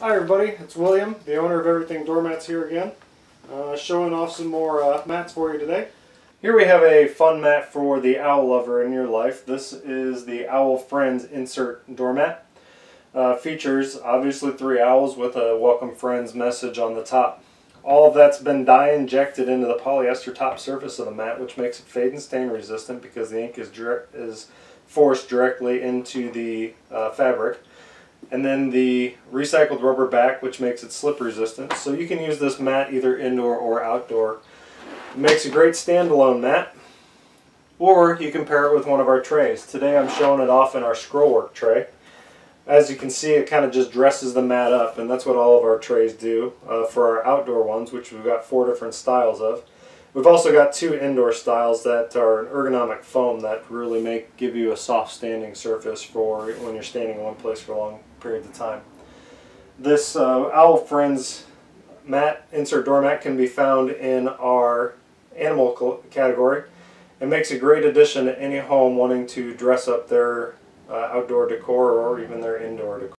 Hi everybody, it's William, the owner of Everything Doormats here again. Uh, showing off some more uh, mats for you today. Here we have a fun mat for the owl lover in your life. This is the Owl Friends Insert Doormat. Uh, features obviously three owls with a Welcome Friends message on the top. All of that's been dye injected into the polyester top surface of the mat which makes it fade and stain resistant because the ink is, is forced directly into the uh, fabric and then the recycled rubber back which makes it slip resistant. So you can use this mat either indoor or outdoor. It makes a great standalone mat or you can pair it with one of our trays. Today I'm showing it off in our scrollwork tray. As you can see it kind of just dresses the mat up and that's what all of our trays do uh, for our outdoor ones which we've got four different styles of We've also got two indoor styles that are an ergonomic foam that really make give you a soft standing surface for when you're standing in one place for a long periods of time. This uh, Owl Friends mat, insert doormat, can be found in our animal category. It makes a great addition to any home wanting to dress up their uh, outdoor decor or even their indoor decor.